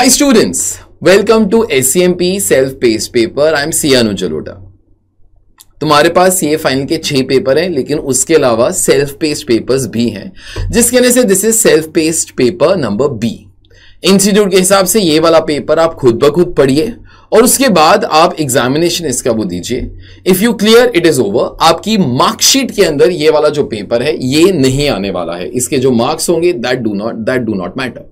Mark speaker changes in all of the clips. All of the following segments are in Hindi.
Speaker 1: Hi students, welcome to SCMP self-paced paper. I'm Sianu Jalota. तुम्हारे पास ये फाइनल के छह पेपर हैं लेकिन उसके अलावा सेल्फ पेस्ड पेपर्स भी हैं जिसके वजह से this is self paced paper number B institute के हिसाब से ये वाला पेपर आप खुद ब खुद पढ़िए और उसके बाद आप एग्जामिनेशन इसका वो दीजिए। If you clear it is over आपकी मार्कशीट के अंदर ये वाला जो पेपर है ये नहीं आने वाला है। इसके जो मार्क्स होंगे that do not that do not matter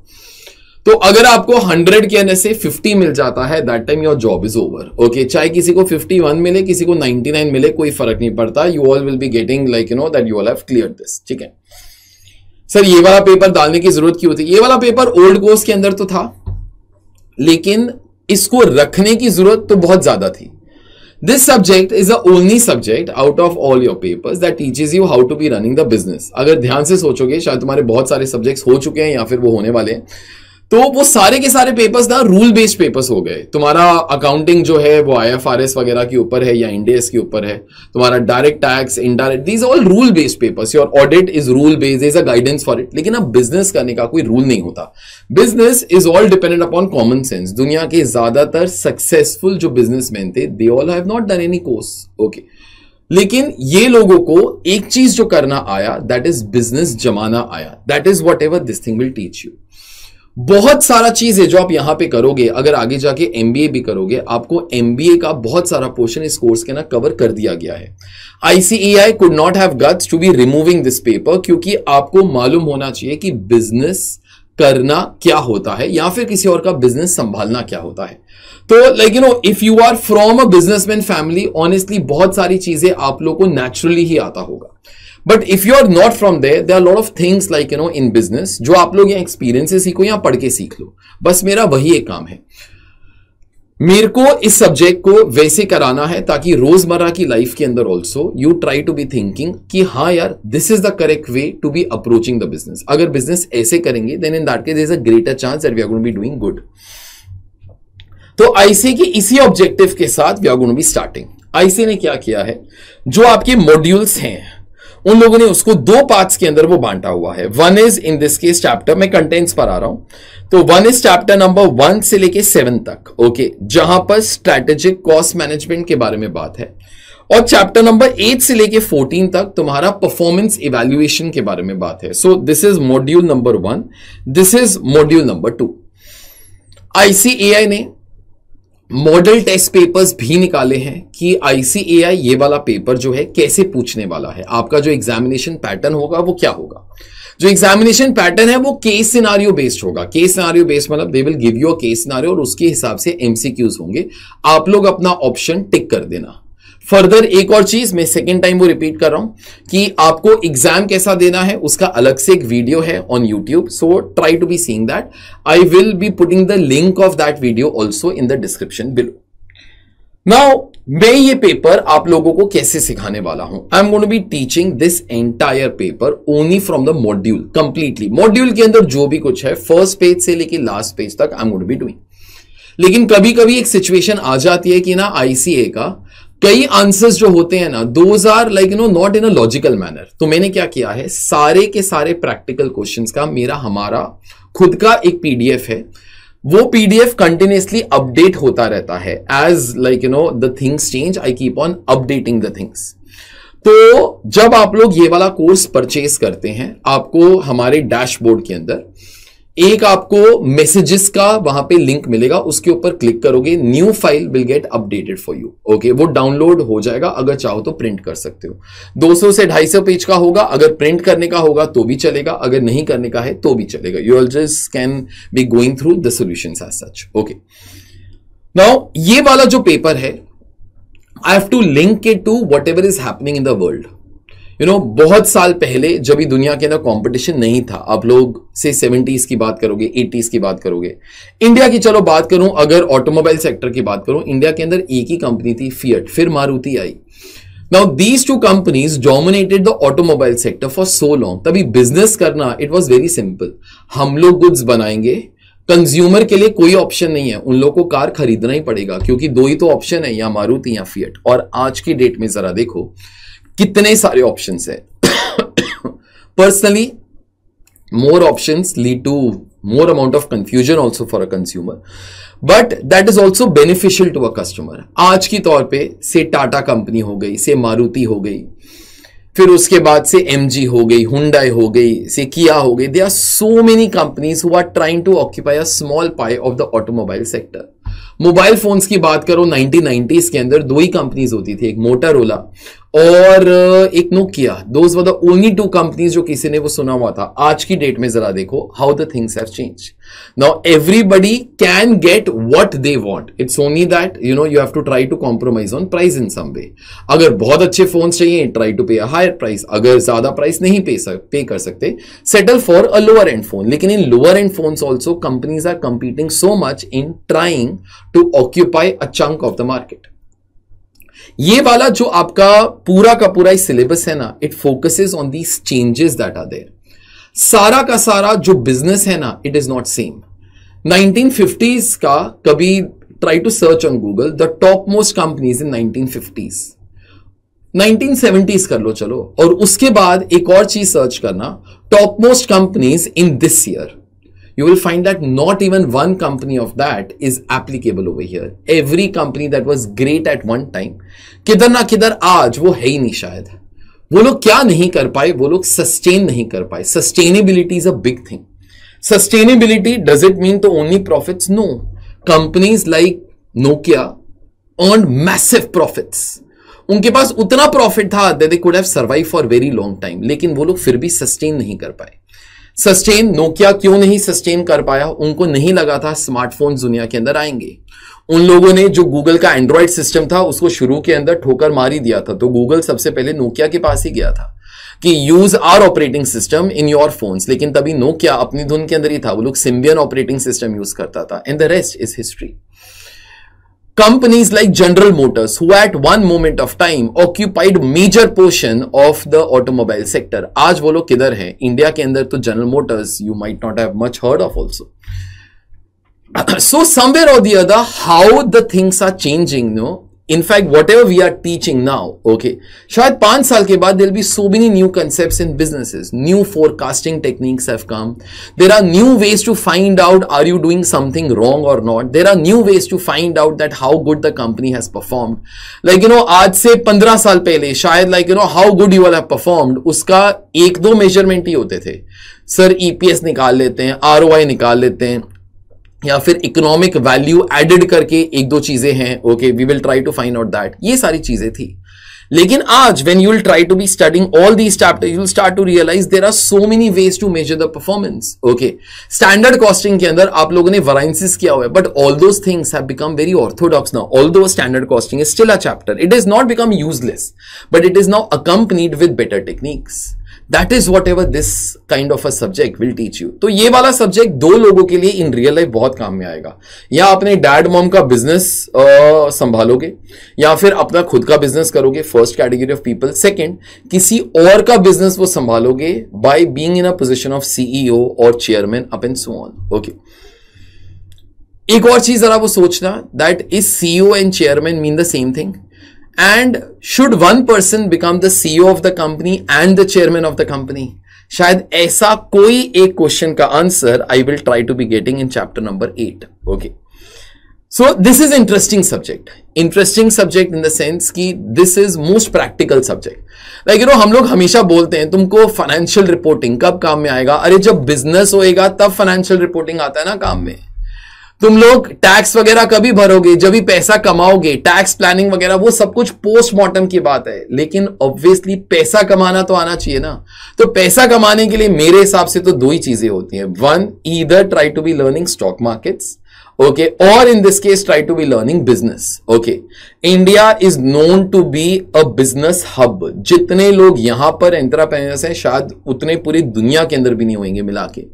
Speaker 1: तो अगर आपको 100 के से 50 मिल जाता है that time your job is over okay चाहे किसी को 51 मिले, किसी को 99 मिले, कोई फ़र्क नहीं पड़ता. You all will be getting like you know that you all have clear this ठीक है? सर ये वाला पेपर डालने की ज़रूरत क्यों थी ये वाला पेपर ओल्ड कोर्स के अंदर तो था, लेकिन इसको रखने की ज़रूरत तो बहुत ज़्यादा थी. This subject is the only subject out of all your papers that teaches you how to be running the business अगर ध्यान से सोचोगे, शायद तुम्हारे बहुत सारे सब्जेक्ट्स हो चुके हैं या फिर वो होने वाले हैं तो वो सारे के सारे पेपर्स ना रूल बेस्ड पेपर्स हो गए। तुम्हारा अकाउंटिंग जो है, वो आईएफआरएस वगैरह के ऊपर है या इंडियस के ऊपर है, तुम्हारा direct tax indirect these all rule based papers your audit is rule based is a guidance for it लेकिन अब बिज़नेस करने का कोई रूल नहीं होता। Business is all dependent upon common sense दुनिया के ज़्यादातर सक्सेसफुल जो बिजनेसमैन थे they all have not done any course okay लेकिन ये लोगों को एक चीज़ जो करना आया दैट इज़ बिज़नेस जमाना आया। That is whatever this thing will teach you बहुत सारा चीज़ है जो आप यहाँ पे करोगे, अगर आगे जाके एमबीए भी करोगे, आपको एमबीए का बहुत सारा पोर्शन इस कोर्स के ना कवर कर दिया गया है। ICAI could not have guts to be removing this paper क्योंकि आपको मालूम होना चाहिए कि बिज़नेस करना क्या होता है, या फिर किसी और का बिज़नेस संभालना क्या होता है। तो like you know if you are from a businessman family honestly बहुत सारी चीज़ें आप लोग को नेचुरली ही आता होगा। But if you are not from there they are lot of things like you know in business जो आप लोग यहाँ एक्सपीरियंस सीखो या पढ़ के सीख लो। बस मेरा वही एक काम है। मेरे को इस सब्जेक्ट को वैसे कराना है ताकि रोज़मर्रा की लाइफ के अंदर also you try to be thinking कि हाँ यार this is the correct way to be approaching the business अगर बिज़नेस ऐसे करेंगे then in that case is a greater chance that we are going be doing good तो आईसी की इसी ऑब्जेक्टिव के साथ we are going be starting IC ने क्या किया है? जो आपके मॉड्यूल्स हैं उन लोगों ने उसको दो पार्ट्स के अंदर वो बांटा हुआ है। One is in this case chapter मैं कंटेंट्स पर आ रहा हूँ। तो one is chapter number one से लेके सेवन तक ओके जहाँ पर स्ट्रेटेजिक कॉस्ट मैनेजमेंट के बारे में बात है। और चैप्टर नंबर एट से लेके फोर्टीन तक तुम्हारा परफॉर्मेंस इवेल्युएशन के बारे में बात है। So this is module number one this is module number two ICAI ने मॉडल टेस्ट पेपर्स भी निकाले हैं कि आईसीएआई ये वाला पेपर जो है कैसे पूछने वाला है। आपका जो एग्जामिनेशन पैटर्न होगा, वो क्या होगा? जो एग्जामिनेशन पैटर्न है, वो केस सिनारियो बेस्ड होगा। केस सिनारियो बेस्ड मतलब they will give you a case scenario और उसके हिसाब से एमसीक्यूज होंगे। आप लोग अपना ऑप्शन टिक कर देना। फर्दर, एक और चीज़ मैं सेकेंड टाइम वो रिपीट कर रहा हूँ कि आपको एग्ज़ाम कैसा देना है, उसका अलग से एक वीडियो है on YouTube so try to be seeing that I will be putting the link of that video also in the description below now मैं ये पेपर आप लोगों को कैसे सिखाने वाला हूँ? I am to be teaching this entire paper only from the module completely module के अंदर जो भी कुछ है फ़र्स्ट पेज से लेके लास्ट पेज तक I am to be doing लेकिन कभी कभी एक सिचुएशन आ जाती है कि ना आईसीए का कई आंसर्स जो होते हैं ना those are like you know not in a logical manner तो मैंने क्या किया है? सारे के सारे प्रैक्टिकल क्वेश्चंस का मेरा, हमारा खुद का एक पीडीएफ है। वो पीडीएफ कंटिन्यूसली अपडेट होता रहता है। As like you know the things change I keep on updating the things तो जब आप लोग ये वाला कोर्स परचेज करते हैं, आपको हमारे डैशबोर्ड के अंदर एक आपको मैसेजेस का वहाँ पे लिंक मिलेगा, उसके ऊपर क्लिक करोगे new file will get updated for you okay वो डाउनलोड हो जाएगा, अगर चाहो तो प्रिंट कर सकते हो। 200 से 250 पेज का होगा, अगर प्रिंट करने का होगा तो भी चलेगा, अगर नहीं करने का है तो भी चलेगा। You all just can be going through the solution as such okay now ये वाला जो पेपर है I have to link it to whatever is happening in the world you you know know, बहुत साल पहले जब दुनिया के अंदर कंपटीशन नहीं था आप लोग से सेवेंटीज की बात करोगे एटीज की बात करोगे। इंडिया की चलो बात करूँ अगर ऑटोमोबाइल सेक्टर की बात करूँ इंडिया के अंदर एक ही कंपनी थी फियट फिर मारुति आई। Now these two companies dominated the automobile sector for so long तभी बिज़नेस करना इट वॉज़ वेरी सिंपल हम लोग गुड्स बनाएँगे कंज्यूमर के लिए कोई ऑप्शन नहीं है। उन लोगों को कार खरीदना ही पड़ेगा क्योंकि दो ही तो ऑप्शन है या मारुति या फियट और आज की डेट में जरा देखो कितने सारे ऑप्शंस है? Personally more options lead to more amount of confusion also for a consumer. But that is also beneficial to a customer. आज की तौर पे से टाटा कंपनी हो गई से मारुति हो गई, फिर उसके बाद से एमजी हो गई हुंडाई हो गई से किया हो गई they are so many companies who are trying to occupy a small pie of the automobile sector mobile phones की बात करो 1990s के अंदर दो ही कंपनीज़ होती थी, एक मोटरोला और एक Nokia those were the only two companies जो किसी ने वो सुना हुआ था। आज की डेट में जरा देखो how the things have change now everybody can get what they want it's only that you know you have to try to compromise on price in some way अगर बहुत अच्छे फ़ोन चाहिए try to pay a higher price अगर ज़्यादा प्राइस नहीं पे सक, पे कर सकते settle for a lower end phone लेकिन in lower end phone also companies are competing so much in trying to occupy a chunk of the market ये वाला जो आपका पूरा का पूरा सिलेबस है ना it focuses on these changes that are there सारा का सारा जो बिज़नेस है ना it is not same 1950s का कभी try to search on Google the top most companies in 1950s 1970s कर लो चलो, और उसके बाद एक और चीज़ सर्च करना top most companies in this year you will find that not even one company of that is applicable over here. Every company that was great at one time, किधर ना किधर आज वो है ही नहीं शायद। वो लोग क्या नहीं कर पाए वो लोग सस्टेन नहीं कर पाए। Sustainability is a big thing sustainability does it mean तो only profits no companies like Nokia earn massive profits उनके पास उतना प्रॉफिट था they could have survive for very long time लेकिन वो लोग फिर भी सस्टेन नहीं कर पाए। सस्टेन नोकिया क्यों नहीं सस्टेन कर पाया? उनको नहीं लगा था स्मार्टफ़ोन दुनिया के अंदर आएँगे। उन लोगों ने जो गूगल का एंड्रॉयड सिस्टम था, उसको शुरू के अंदर ठोकर मार दिया था। तो गूगल सबसे पहले नोकिया के पास ही गया था कि use are operating system in your phones लेकिन तभी नोकिया अपनी धुन के अंदर ही था। वो लोग सिम्बियन ऑपरेटिंग सिस्टम यूज़ करता था। And the rest is history companies like general motors who at one moment of time occupied major portion of the automobile sector आज वो लोग किधर हैं इंडिया के अंदर तो General Motors you might not have much heard of also. so somewhere or the other how the things are changing no in fact whatever we are teaching now okay शायद पाँच साल के बाद there'll be so many new concepts in businesses new forecasting techniques have come there are new ways to find out are you doing something wrong or not there are new ways to find out that how good the company has performed like you know आज से पंद्रह साल पहले शायद you know how good you all have performed उसका एक दो मेज़रमेंट ही होते थे सर ईपीएस निकाल लेते हैं आर निकाल लेते हैं या फिर इकोनॉमिक वैल्यू एडेड करके एक दो चीज़ें हैं okay we will try to find out that ये सारी चीज़ें थी। लेकिन आज when you will try to be studying all these chapter you start to realise there are so many ways to measure the performance okay standard costing के अंदर आप लोगों ने वराइंसिस किया हुआ है but all those things have become very orthodox now although standard costing is still a chapter it is not become useless but it is now accompanied with better techniques that is whatever this kind of a subject will teach you तो ये वाला सब्जेक्ट दो लोगों के लिए इन रियल लाइफ बहुत काम में आएगा। या अपने डैड मॉम का बिज़नेस संभालोगे, या फिर अपना खुद का बिज़नेस करोगे first category of people second किसी और का बिज़नेस वो संभालोगे by being in a position of CEO और chairman up and so on okay एक और चीज़ जरा वो सोचना that is CEO and chairman mean the same thing and should one person become the CEO of the company and the chairman of the company शायद ऐसा कोई एक क्वेश्चन का answer I will try to be getting in chapter number eight okay so this is interesting subject interesting subject in the sense कि this is most practical subject like you know हम लोग हमेशा बोलते हैं, तुमको फाइनेंशियल रिपोर्टिंग कब काम में आएगा? अरे, जब बिज़नेस होएगा, तब फाइनेंशियल रिपोर्टिंग आता है ना काम में। तुम लोग टैक्स वगैरह कभी भरोगे, जब भी पैसा कमाओगे टैक्स प्लानिंग वगैरह, वो सब कुछ पोस्टमार्टम की बात है। लेकिन ऑब्वियसली पैसा कमाना तो आना चाहिए ना। तो पैसा कमाने के लिए मेरे हिसाब से तो दो ही चीज़ें होती हैं। One either try to be learning stock markets okay और in this case try to be learning business okay India is known to be a business hub जितने लोग यहाँ पर एंट्राप्रेनर्स हैं, शायद उतने पूरी दुनिया के अंदर भी नहीं होंगे मिला के।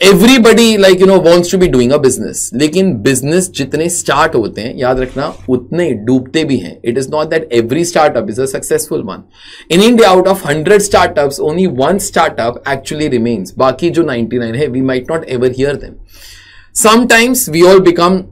Speaker 1: Everybody like you know wants to be doing a business लेकिन बिज़नेस जितने स्टार्ट होते हैं याद रखना उतने डूबते भी हैं it is not that every startup is a successful one in India out of hundred startups only one startup actually remains बाकी जो 99 है we might not ever hear them sometimes we all become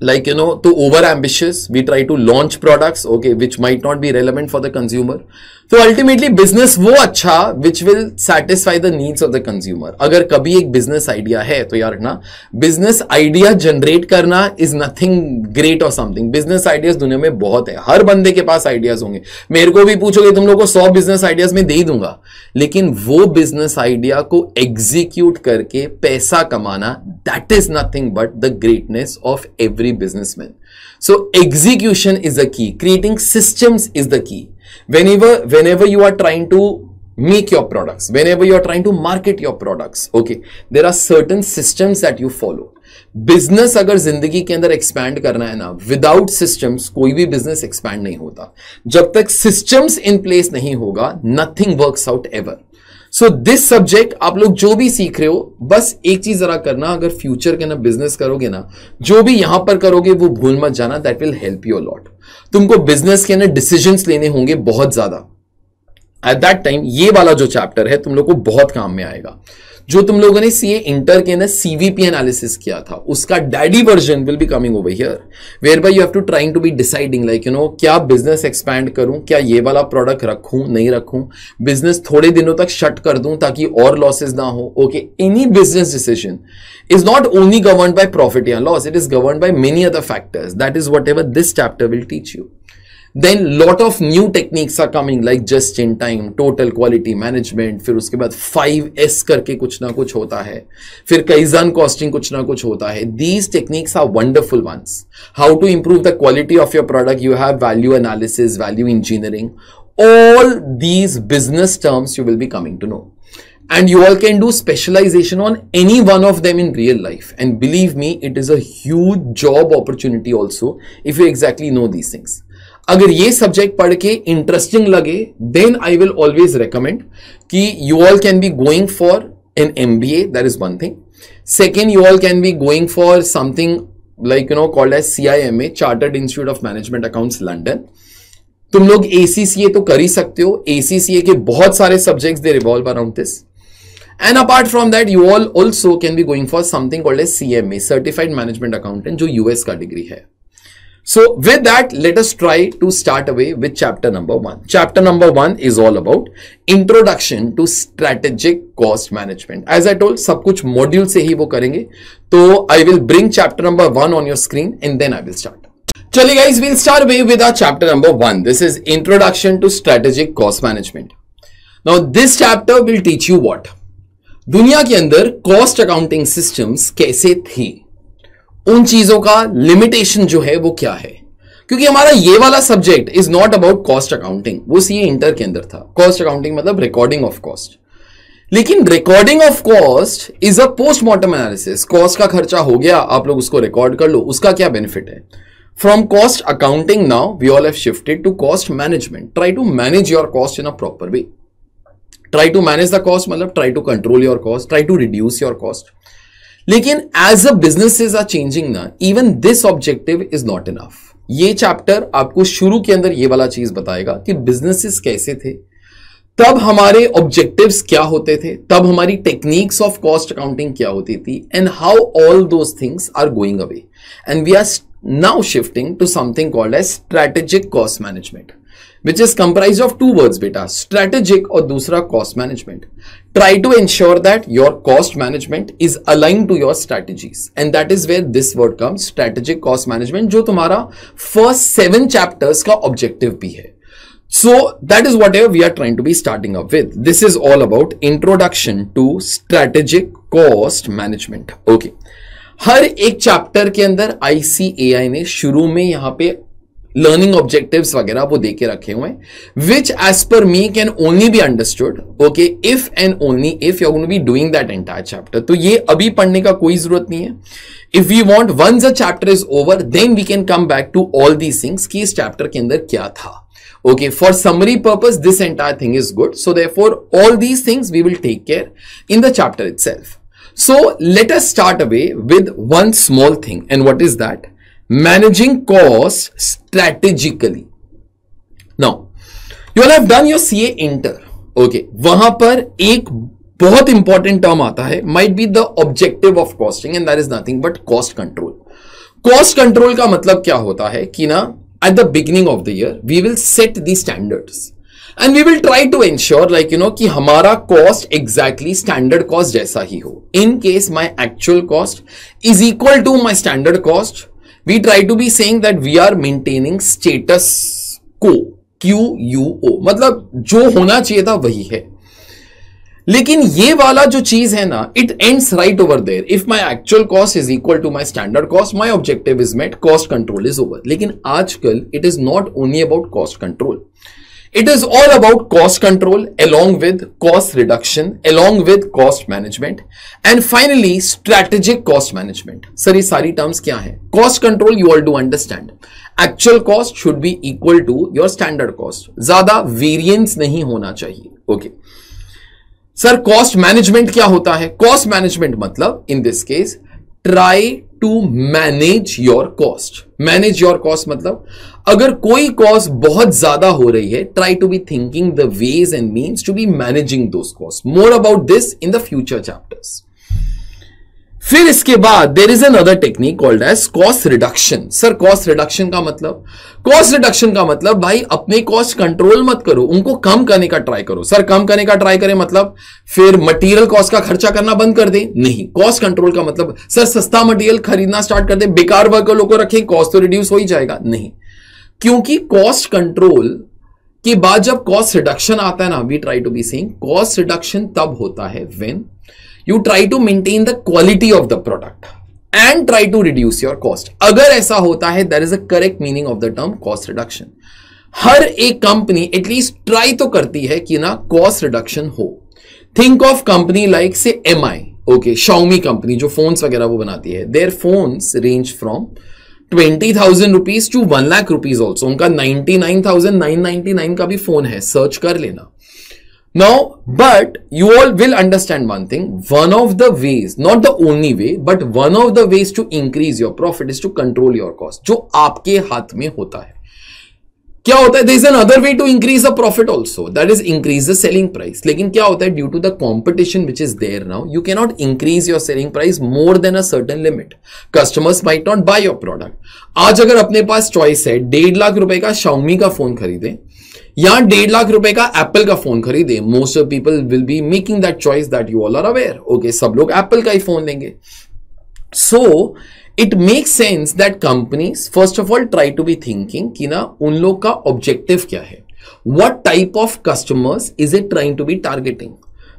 Speaker 1: like, you know to over ambitious we try to launch products, okay, which might not be relevant for the consumer. तो अल्टीमेटली बिज़नेस वो अच्छा which will satisfy the needs of the consumer अगर कभी एक बिज़नेस आइडिया है तो यार ना बिज़नेस आइडिया जनरेट करना इज़ नथिंग ग्रेट और समथिंग बिज़नेस आइडियाज़ दुनिया में बहुत है। हर बंदे के पास आइडियाज़ होंगे। मेरे को भी पूछोगे, तुम लोग को सौ बिज़नेस आइडियाज़ में दे ही दूँगा. लेकिन वो बिज़नेस आइडिया को एग्जीक्यूट करके पैसा कमाना that is nothing but the greatness of every businessman so execution is the key creating systems is the key whenever whenever you are trying to make your products whenever you are trying to market your products okay there are certain systems that you follow business अगर ज़िंदगी के अंदर एक्सपैंड करना है ना विदाउट सिस्टम्स कोई भी बिज़नेस एक्सपैंड नहीं होता जब तक सिस्टम्स इन प्लेस नहीं होगा nothing works out ever so this subject आप लोग जो भी सीख रहे हो, बस एक चीज़ जरा करना, अगर फ्यूचर के ना बिज़नेस करोगे ना, जो भी यहाँ पर करोगे, वो भूल मत जाना that will help you lot तुमको बिज़नेस के ना डिसीज़न लेने होंगे बहुत ज़्यादा. एट दैट टाइम ये वाला जो चैप्टर है, तुम लोग को बहुत काम में आएगा। जो तुम लोगों ने सीए इंटर के अंदर सीवीपी एनालिसिस किया था, उसका daddy version will be coming over here where by you have to trying to be deciding like you know क्या बिज़नेस एक्सपैंड करूँ, क्या ये वाला प्रोडक्ट रखूँ, नहीं रखूँ बिज़नेस थोड़े दिनों तक शट कर दूँ, ताकि और लॉसेस ना हो। Okay any business decision is not only governed by profit and loss, it is governed by many other factors. That is whatever this chapter will teach you. Then lot of new techniques are coming like just in time total quality management फिर उसके बाद 5s करके कुछ ना कुछ होता है फिर काइजन costing कुछ ना कुछ होता है these techniques are wonderful ones how to improve the quality of your product you have value analysis value engineering all these business terms you will be coming to know and you all can do specialization on any one of them in real life and believe me it is a huge job opportunity also if you exactly know these things अगर ये सब्जेक्ट पढ़ के इंटरेस्टिंग लगे then I will always recommend कि you all can be going for an M B A that is one thing second you all can be going for something like you know called as C I M A chartered institute of management accounts London तुम लोग एसीसीए तो कर ही सकते हो। एसीसीए के बहुत सारे subjects they revolve around this and apart from that you all also can be going for something called as C M A certified management accountant जो यूएस का डिग्री है। So with that, let us try to start away with chapter number one. Chapter number one is all about introduction to strategic cost management. As I told, सब कुछ module से ही वो करेंगे. तो I will bring chapter number one on your screen and then I will start. चलिए guys, we'll start away with our chapter number one. This is introduction to strategic cost management. Now this chapter will teach you what? दुनिया के अंदर cost accounting systems कैसे थे उन चीज़ों का लिमिटेशन जो है, वो क्या है? क्योंकि हमारा ये वाला subject is not about cost accounting वो सी इंटर के अंदर था। कॉस्ट अकाउंटिंग मतलब रिकॉर्डिंग ऑफ़ कॉस्ट लेकिन recording of cost is a postmortem analysis cost का खर्चा हो गया, आप लोग उसको रिकॉर्ड कर लो। उसका क्या बेनिफिट है? From cost accounting now we all have to cost management try to manage your cost in a proper way try to manage the cost मतलब try to control your cost try to reduce your cost लेकिन as a businesses are changing ना even this objective is not enough ये चैप्टर आपको शुरू के अंदर ये वाला चीज़ बताएगा कि बिजनेसेस कैसे थे, तब हमारे ऑब्जेक्टिव्स क्या होते थे, तब हमारी टेक्निक्स ऑफ़ कॉस्ट अकाउंटिंग क्या होती थी and how all those things are going away and we are now shifting to something called as strategic cost management which is comprised of two words, beta, strategic और दूसरा cost management. Try to ensure that your cost management is aligned to your strategies and that is where this word comes strategic cost management जो तुम्हारा first seven chapters का objective भी है so that is whatever we are trying to be starting up with this is all about introduction to strategic cost management okay हर एक चैप्टर के अंदर आईसीएआई ने शुरू में यहाँ पे लर्निंग ऑब्जेक्टिव वगैरह वो देके रखे हुए which as per me can only be understood okay if and only if you on be doing that entire chapter तो ये अभी पढ़ने का कोई ज़रूरत नहीं है। If you want one a chapter is over then we can come back to all these things कि इस चैप्टर के अंदर क्या था। Okay for summary purpose this entire thing is good so they for all these things we will take care in the chapter itself so let start away with one small thing and what is that managing cost strategically. Now, you all have done your ca inter. Okay, वहाँ पर एक बहुत इंपॉर्टेंट टर्म आता है might be the objective of costing and that is nothing but cost control cost control का मतलब क्या होता है कि ना, at the beginning of the year, we will set the standards. And we will try to ensure like you know कि हमारा कॉस्ट एग्जैक्टली स्टैंडर्ड कॉस्ट जैसा ही हो. In case my actual cost is equal to my standard cost we try to be saying that we are maintaining status quo Q U O मतलब जो होना चाहिए था वही है। लेकिन ये वाला जो चीज़ है ना it ends right over there if my actual cost is equal to my standard cost my objective is met cost control is over लेकिन आजकल it is not only about cost control It is all about cost control along with cost reduction, along with cost management, and finally strategic cost management. Sir, ये सारी terms क्या है? Cost control you all do understand. Actual cost should be equal to your standard cost. ज़्यादा variance नहीं होना चाहिए. Okay. सर कॉस्ट मैनेजमेंट क्या होता है कॉस्ट मैनेजमेंट मतलब in this case try to manage your cost manage your cost मतलब अगर कोई कॉस्ट बहुत ज़्यादा हो रही है try to be thinking the ways and means to be managing those cost more about this in the future chapters फिर इसके बाद there is another technique called as cost reduction sir cost reduction का मतलब? कॉस्ट रिडक्शन का मतलब भाई, अपने कॉस्ट कंट्रोल मत करो, उनको कम करने का ट्राई करो। सर कम करने का ट्राई करें मतलब फिर मटेरियल कॉस्ट का खर्चा करना बंद कर दे? नहीं। कॉस्ट कंट्रोल का मतलब सर सस्ता मटेरियल खरीदना स्टार्ट कर दे, बेकार वर्करों को रखें कॉस्ट तो रिड्यूस हो ही जाएगा। नहीं। क्योंकि कॉस्ट कंट्रोल के बाद जब कॉस्ट रिडक्शन आता है ना we try to be saying cost reduction तब होता है when you try to maintain the quality of the product and try to reduce your cost अगर ऐसा होता है there is a correct meaning of the term cost reduction हर एक कंपनी एटलीस्ट ट्राई तो करती है कि ना कॉस्ट रिडक्शन हो. Think of company like say M I okay Xiaomi company जो फोन्स वगैरह वो बनाती है their phones range from twenty thousand rupees to one lakh rupees also उनका ninety nine thousand nine ninety nine का भी फ़ोन है सर्च कर लेना. Now, but you all will understand one thing. One of the ways, not the only way, but one of the ways to increase your profit is to control your cost. जो आपके हाथ में होता है। क्या होता है? Is another way to increase the profit also that is increase the selling price लेकिन क्या होता है? Due to the competition which is there now you can not increase your selling price more than a certain limit customers might not buy your product आज अगर अपने पास चॉइस है डेढ़ लाख रुपए का शाउमी का फ़ोन खरीदे यहाँ डेढ़ लाख रुपए का एप्पल का फ़ोन खरीदे। Most of people will be making that choice that you all are aware okay सब लोग एप्पल का ही फ़ोन लेंगे। So it make sense that companies first of all try to be thinking कि ना, उन लोग का ऑब्जेक्टिव क्या है? What type of customers is it trying to be targeting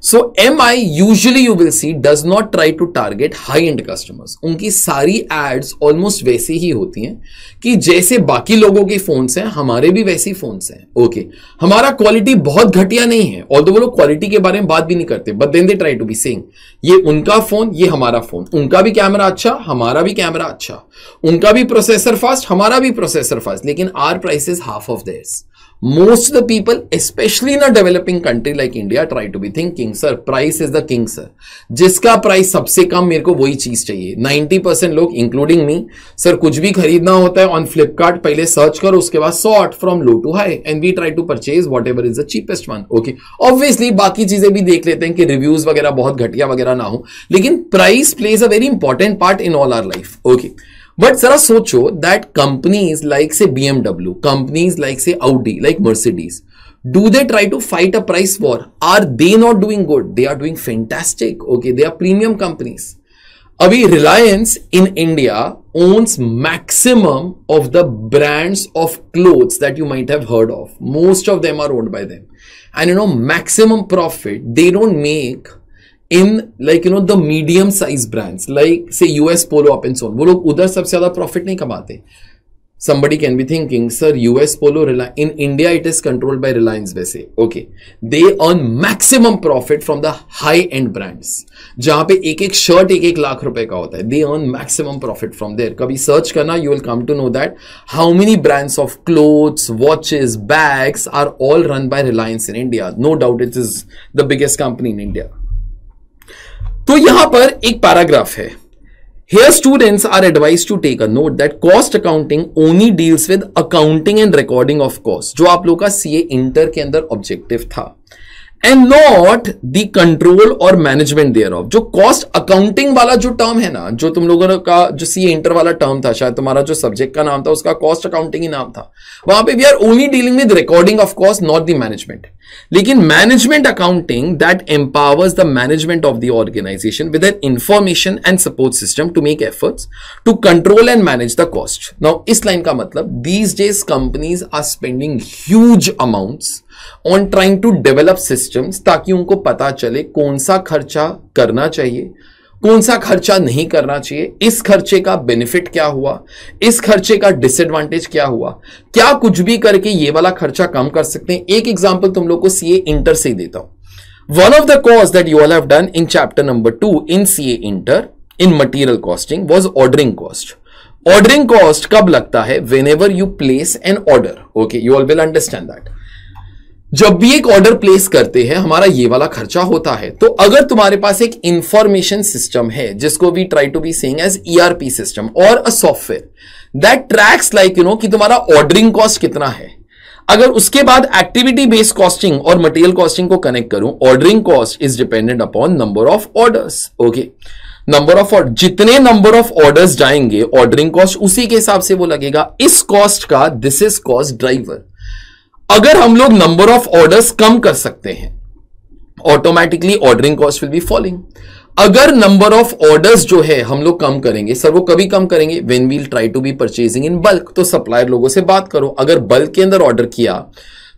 Speaker 1: so M I usually you will see does not try to target high end customers उनकी सारी एड्स ऑलमोस्ट वैसी ही होती हैं कि जैसे बाकी लोगों के फोन्स हैं, हमारे भी वैसी फोन्स हैं। Okay okay. हमारा क्वालिटी बहुत घटिया नहीं है और तो वो लोग क्वालिटी के बारे में बात भी नहीं करते but then they try to be saying ये उनका फ़ोन ये हमारा फ़ोन उनका भी कैमरा अच्छा हमारा भी कैमरा अच्छा. उनका भी प्रोसेसर फास्ट हमारा भी प्रोसेसर फास्ट लेकिन our price is half of this most of the people, especially in a developing country like india, try to be thinking, sir, price is the king, sir. जिसका प्राइस सबसे कम मेरे को वही चीज़ चाहिए। 90 परसेंट लोग इंक्लूडिंग मी सर कुछ भी खरीदना होता है ऑन फ्लिपकार्ट पहले सर्च करो, उसके बाद sort from low to high and we try to purchase whatever is the cheapest one okay obviously बाकी चीज़ें भी देख लेते हैं कि रिव्यूज़ वगैरह बहुत घटिया वगैरह ना हो, लेकिन price plays a very important part in all our life okay But Sara Socho that companies like say BMW, companies like say Audi, like Mercedes, do they try to fight a price war? Are they not doing good? They are doing fantastic. Okay, they are premium companies. Abhi Reliance in India owns maximum of the brands of clothes that you might have heard of. Most of them are owned by them. And you know, maximum profit they don't make in like you know the medium size brands like say US Polo up and son वो लोग उधर सबसे ज़्यादा प्रॉफिट नहीं कमाते। Somebody can be thinking, sir us polo in india it is controlled by reliance वैसे। Okay. They earn maximum profit from the high end brands, जहाँ पे एक एक शर्ट एक एक लाख रुपए का होता है। They earn maximum profit from there कभी सर्च करना you will come to know that how many brands of clothes watches bags are all run by Reliance in India no doubt it is the biggest company in India तो यहाँ पर एक पैराग्राफ है। Here students are advice to take a note that cost accounting only deals with accounting and recording of cost जो आप लोग का सीए इंटर के अंदर ऑब्जेक्टिव था। एंड नॉट द कंट्रोल और मैनेजमेंट देयर ऑफ़ जो कॉस्ट अकाउंटिंग वाला जो टर्म है ना, जो तुम लोगों का, जो सी इंटर वाला टर्म था, शायद तुम्हारा जो सब्जेक्ट का नाम था, उसका कॉस्ट अकाउंटिंग ही नाम था। वहाँ पे we are only dealing with recording of cost not the management लेकिन management accounting that empowers the management of the organization with an information and support system to make efforts to control and manage the cost now इस लाइन का मतलब these days companies are spending huge amounts on trying to develop systems ताकि उनको पता चले कौन सा खर्चा करना चाहिए, कौन सा खर्चा नहीं करना चाहिए, इस खर्चे का बेनिफिट क्या हुआ, इस खर्चे का डिसएडवांटेज क्या हुआ, क्या कुछ भी करके ये वाला खर्चा कम कर सकते हैं। एक एग्जांपल तुम लोग को सीए इंटर से ही देता हूँ। One of the cause that you all have done in chapter number two in CA inter in material costing was ordering cost ordering cost कब लगता है? Whenever you place an order okay you all will understand that जब भी एक ऑर्डर प्लेस करते हैं, हमारा ये वाला खर्चा होता है। तो अगर तुम्हारे पास एक इंफॉर्मेशन सिस्टम है, जिसको we try to be saying as ERP system और a software that tracks like you know कि तुम्हारा ऑर्डरिंग कॉस्ट कितना है। अगर उसके बाद एक्टिविटी बेस्ड कॉस्टिंग और मटेरियल कॉस्टिंग को कनेक्ट करूँ ordering cost is dependent upon number of orders okay number of order जितने नंबर ऑफ़ ऑर्डर्स जाएँगे ऑर्डरिंग कॉस्ट उसी के हिसाब से वो लगेगा। इस कॉस्ट का दिस इज़ कॉस्ट ड्राइवर अगर हम लोग नंबर ऑफ़ ऑर्डर्स कम कर सकते हैं automatically ordering cost will be following अगर नंबर ऑफ़ ऑर्डर्स जो है हम लोग कम करेंगे सर वो कभी कम करेंगे when we'll try to be purchasing in bulk तो सप्लायर लोगों से बात करो। अगर बल्क के अंदर ऑर्डर किया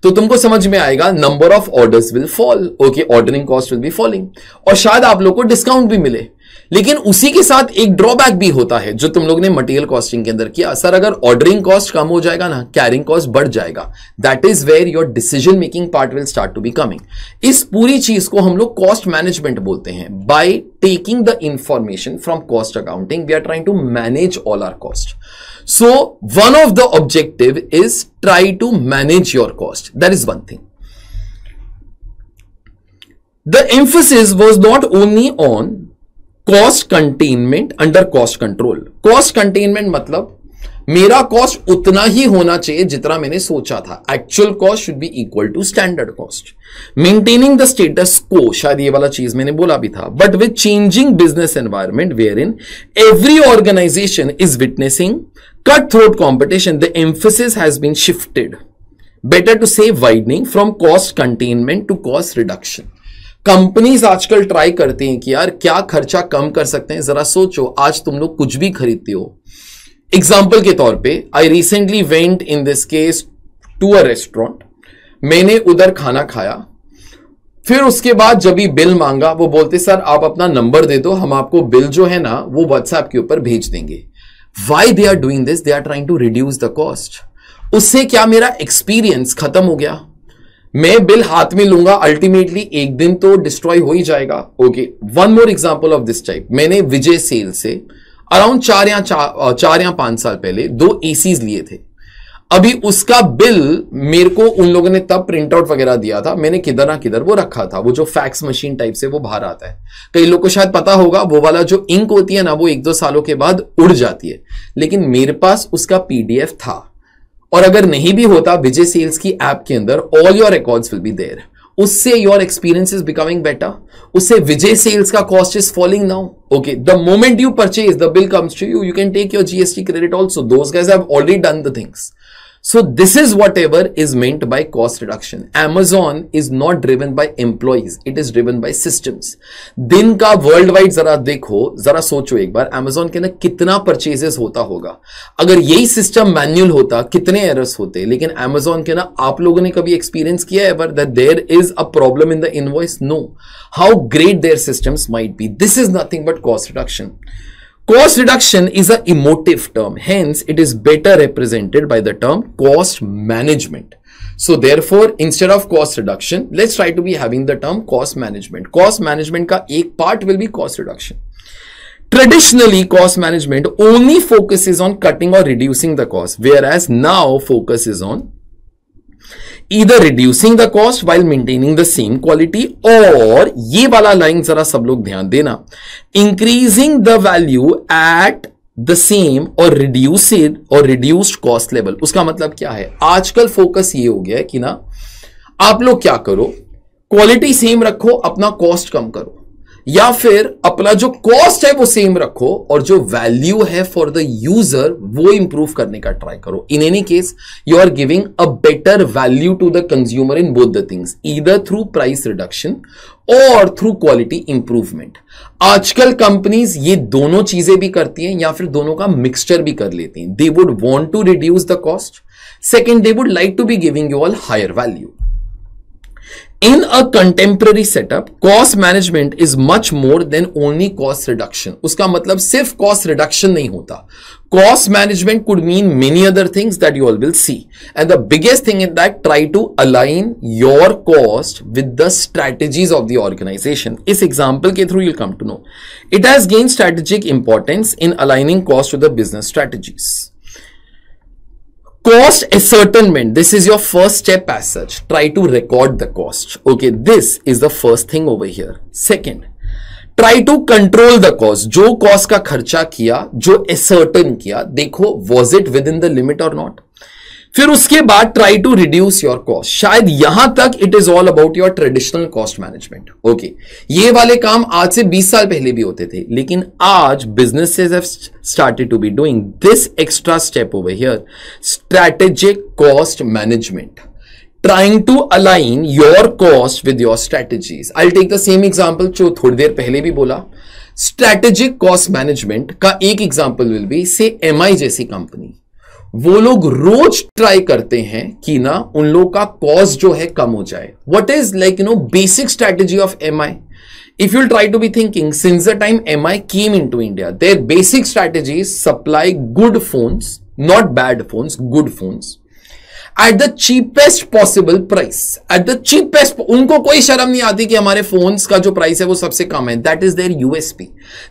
Speaker 1: तो तुमको समझ में आएगा number of orders will fall okay ordering cost will be following और शायद आप लोग को डिस्काउंट भी मिले। लेकिन उसी के साथ एक ड्रॉबैक भी होता है, जो तुम लोग ने मटेरियल कॉस्टिंग के अंदर किया। सर, अगर ऑर्डरिंग कॉस्ट कम हो जाएगा ना कैरिंग कॉस्ट बढ़ जाएगा। That is where your decision making part will start to be coming इस पूरी चीज़ को हम लोग कॉस्ट मैनेजमेंट बोलते हैं। By taking the information from cost accounting we are trying to manage all our cost so one of the objective is try to manage your cost that is one thing the emphasis was not only on cost containment under cost control cost containment मतलब मेरा कॉस्ट उतना ही होना चाहिए जितना मैंने सोचा था। Actual cost should be equal to standard cost maintaining the status quo शायद ये वाला चीज़ मैंने बोला भी था। But with changing business environment where in every organization is witnessing cut throat competition the emphasis has been shifted better to save widening from cost containment to cost reduction companies आजकल ट्राई करती हैं कि यार क्या खर्चा कम कर सकते हैं? जरा सोचो, आज तुम लोग कुछ भी खरीदते हो। एग्ज़ाम्पल के तौर पे I recently went in this case to a restaurant मैंने उधर खाना खाया। फिर उसके बाद जब भी बिल मांगा, वो बोलते, सर, आप अपना नंबर दे दो, हम आपको बिल जो है ना, वो व्हाट्सएप के ऊपर भेज देंगे। Why they are doing this they are trying to reduce the cost उससे क्या मेरा एक्सपीरियंस खत्म हो गया? मैं बिल हाथ में लूँगा अल्टीमेटली एक दिन तो डिस्ट्रॉय हो ही जाएगा। Okay one more example of this type मैंने विजय सेल से अराउंड चार या चार चार या पाँच साल पहले दो एसीज लिए थे। अभी उसका बिल मेरे को उन लोगों ने तब प्रिंट आउट वगैरह दिया था, मैंने किधर ना किधर वो रखा था, वो जो फैक्स मशीन टाइप से वो बाहर आता है। कई लोग को शायद पता होगा, वो वाला जो इंक होती है ना, वो एक दो सालों के बाद उड़ जाती है। लेकिन मेरे पास उसका पीडीएफ था। और अगर नहीं भी होता, विजय सेल्स की ऐप के अंदर all your records will be there उससे your experience is becoming better उससे विजय सेल्स का cost is falling now okay the moment you purchase the bill comes to you you can take your GST credit also those have already done the things So this is whatever is meant by cost reduction. Amazon is not driven by employees. It is driven by systems. दिन का वर्ल्ड वाइड जरा देखो, जरा सोचो एक बार, Amazon के ना कितना परचेजेस होता होगा अगर यही सिस्टम मैन्युअल होता, कितने एरर्स होते, लेकिन Amazon के ना आप लोगों ने कभी एक्सपीरियंस किया है that there is a problem in the invoice no how great their systems might be this is nothing but cost reduction Cost reduction is a emotive term. Hence, it is better represented by the term cost management. So therefore, instead of cost reduction, let's try to be having the term cost management. Cost management ka ek part will be cost reduction. Traditionally, cost management only focuses on cutting or reducing the cost, whereas now focus is on either reducing the cost while maintaining the same quality or ये वाला लाइन जरा सब लोग ध्यान देना। Increasing the value at the same और रिड्यूसिड और रिड्यूस्ड कॉस्ट लेवल उसका मतलब क्या है? आजकल फोकस ये हो गया है कि ना, आप लोग क्या करो? क्वालिटी सेम रखो, अपना कॉस्ट कम करो। या फिर अपना जो कॉस्ट है वो सेम रखो और जो वैल्यू है फॉर द यूज़र वो इंप्रूव करने का ट्राई करो। In any case you are giving a better value to the consumer in both the things either through price reduction और थ्रू क्वालिटी इंप्रूवमेंट आजकल कंपनीज़ ये दोनों चीज़ें भी करती हैं या फिर दोनों का मिक्सचर भी कर लेती हैं। They would want to reduce the cost second they would like to be giving you all higher value in a contemporary setup cost management is much more than only cost reduction. uska matlab sirf cost reduction nahi hota cost management could mean many other things that you all will see. And the biggest thing is that try to align your cost with the strategies of the organization. is example ke through you'll come to know. It has gained strategic importance in aligning cost to the business strategies. Cost ascertainment this is your first step as such try to record the cost okay this is the first thing over here second try to control the cost जो cost का खर्चा किया जो ascertain किया देखो was it within the limit or not फिर उसके बाद try to reduce your cost शायद यहाँ तक it is all about your traditional cost management okay ये वाले काम आज से 20 साल पहले भी होते थे, लेकिन आज businesses have started to be doing this extra step over here strategic cost management trying to align your cost with your strategies. I take the same example जो थोड़ी देर पहले भी बोला. स्ट्रेटेजिक कॉस्ट मैनेजमेंट का एक example will be say MI जैसी कंपनी वो लोग रोज ट्राई करते हैं कि ना उन लोग का कॉस्ट जो है कम हो जाए। What is like you know basic strategy of M I if you'll try to be thinking, since the time mi came into india, their basic strategy is supply good phones, not bad phones, good phones at the cheapest possible price at the cheapest उनको कोई शर्म नहीं आती कि हमारे फोन्स का जो प्राइस है वो सबसे कम है। That is their USP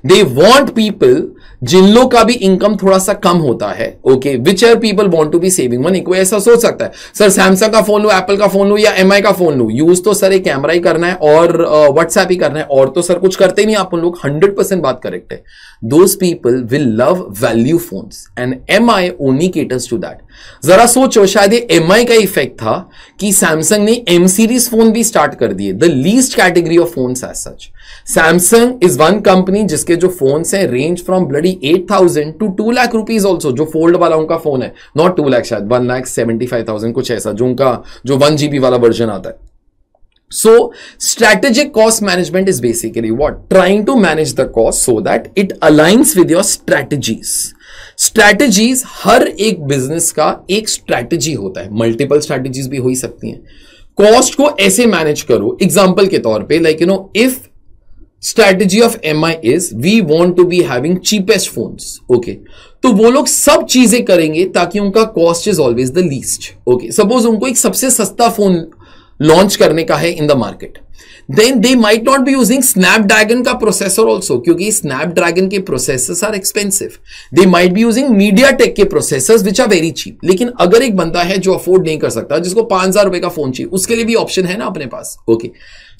Speaker 1: they want people जिन लोग का भी इनकम थोड़ा सा कम होता है okay which are people want to be saving money कोई ऐसा सोच सकता है? सर सैमसंग का फ़ोन लू एप्पल का फ़ोन लू या एमआई का फ़ोन लू? यूज़ तो सर एक कैमरा ही करना है और व्हाट्सएप uh, ही करना है। और तो सर कुछ करते नहीं आप उन लोग। हंड्रेड परसेंट बात करेक्ट है। Those people will love value phone and M I only caters to that जरा सोचो शायद एम का इफ़ेक्ट था कि सैमसंग ने एम सीरीज़ फ़ोन भी स्टार्ट कर दिए। The least category of phone as such Samsung is one company जिसके जो फ़ोन है range from bloody eight thousand to two lakh rupees also जो फोल्ड वाला उनका फ़ोन है। नॉट टू लाख शायद one lakh seventy five thousand कुछ ऐसा, जो उनका, जो वन जीबी वाला वर्जन आता है। So, strategic cost management is basically what? Trying to manage the cost so that it aligns with your strategies. Strategies हर एक बिज़नेस का एक स्ट्रैटेजी होता है। मल्टीपल स्ट्रैटेजीज भी हो ही सकती हैं। कॉस्ट को ऐसे मैनेज करो। एग्ज़ाम्पल के तौर पे like you know if strategy of M I is we want to be having cheapest phones okay तो वो लोग सब चीज़ें करेंगे ताकि उनका cost is always the least okay suppose उनको एक सबसे सस्ता फ़ोन लॉन्च करने का है in the market then they might not be using Snapdragon का प्रोसेसर ऑल्सो क्योंकि स्नैपड्रैगन के processors are expensive they might be using MediaTek के processors which are very cheap लेकिन अगर एक बंदा है जो अफोर्ड नहीं कर सकता, जिसको पाँच हज़ार रुपए का फ़ोन चाहिए, उसके लिए भी ऑप्शन है ना अपने पास okay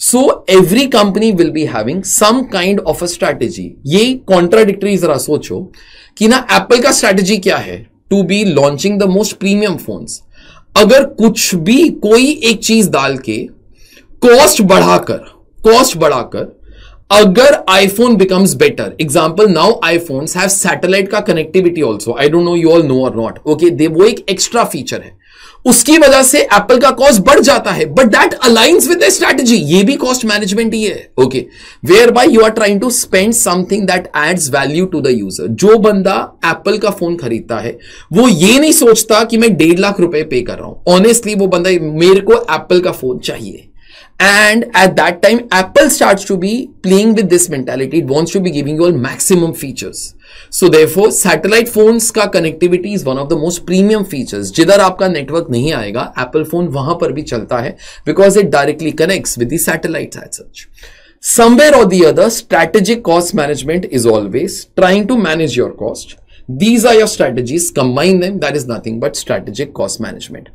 Speaker 1: so every company will be having some kind of a strategy ये कॉन्ट्राडिक्टरी जरा सोचो कि ना एप्पल का स्ट्रैटेजी क्या है? To be launching the most premium phones अगर कुछ भी कोई एक चीज़ डाल के कॉस्ट बढ़ाकर कॉस्ट बढ़ाकर अगर iPhone becomes better example now iPhone have satellite का connectivity also I don't know you all know और नॉट ओके दे वो एक एक्स्ट्रा फीचर है. उसकी वजह से एप्पल का कॉस्ट बढ़ जाता है but that aligns with strategy ये भी कॉस्ट मैनेजमेंट ही है. Okay where by you are trying to spend something that adds value to the user जो बंदा एप्पल का फ़ोन खरीदता है, वो ये नहीं सोचता कि मैं डेढ़ लाख रुपए पे कर रहा हूँ. ऑनेस्टली वो बंदा मेरे को एप्पल का फ़ोन चाहिए. And at that time, apple starts to be playing with this mentality. It wants to be giving maximum features. So therefore satellite phones का connectivity is one of the most premium features जिधर आपका network नहीं आएगा apple phone वहाँ पर भी चलता है because it directly connects with the satellites as such somewhere or the other strategic cost management is always trying to manage your cost these are your strategies combine them that is nothing but strategic cost management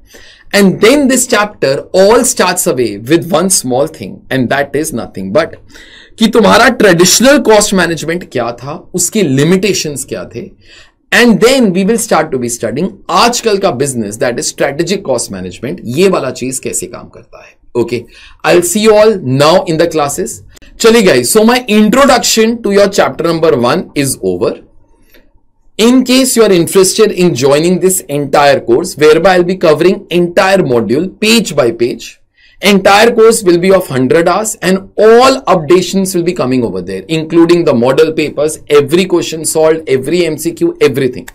Speaker 1: and then this chapter all starts away with one small thing and that is nothing but कि तुम्हारा ट्रेडिशनल कॉस्ट मैनेजमेंट क्या था, उसके लिमिटेशन क्या थे and then we will start to be starting आजकल का business that is strategic cost management ये वाला चीज़ कैसे काम करता है। Okay I see all now in the classes चलिए गई so my introduction to your chapter number one is over in case you are interested in joining this entire course where by I be covering entire module page by page entire course will be of 100 hours and all updations will be coming over there including the model papers every question solved every mcq everything.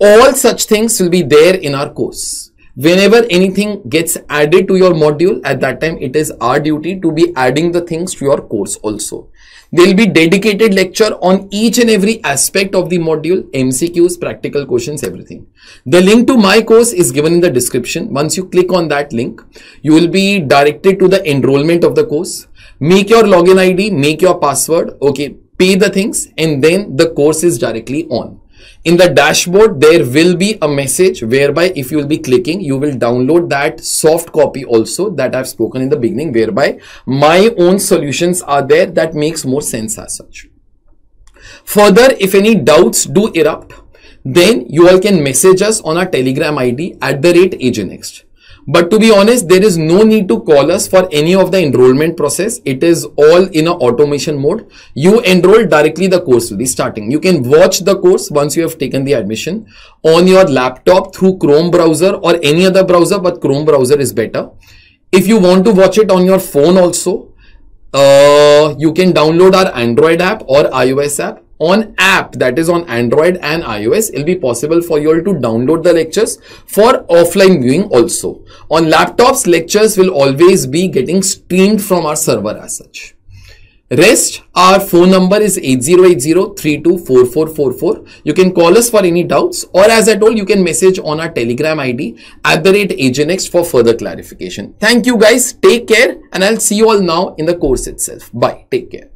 Speaker 1: All such things will be there in our course. Whenever anything gets added to your module at that time it is our duty to be adding the things to your course also there will be dedicated lecture on each and every aspect of the module mcqs practical questions everything. The link to my course is given in the description. Once you click on that link you will be directed to the enrollment of the course. Make your login id make your password okay pay the things and then the course is directly on in the dashboard there will be a message whereby if you will be clicking you will download that soft copy also that i've spoken in the beginning whereby my own solutions are there that makes more sense as such. Further if any doubts do erupt then you all can message us on our telegram id at the rate agenext but to be honest, there is no need to call us for any of the enrollment process. It is all in a automation mode. You enroll directly, the course will be starting. You can watch the course once you have taken the admission on your laptop through Chrome browser or any other browser, but Chrome browser is better. If you want to watch it on your phone also, uh, you can download our Android app or iOS app on app that is on Android and iOS, it'll be possible for you all to download the lectures for offline viewing also. On laptops, lectures will always be getting streamed from our server as such. Rest, our phone number is 8080 You can call us for any doubts or as I told, you can message on our telegram ID at the rate Agenext for further clarification. Thank you guys. Take care and I'll see you all now in the course itself. Bye. Take care.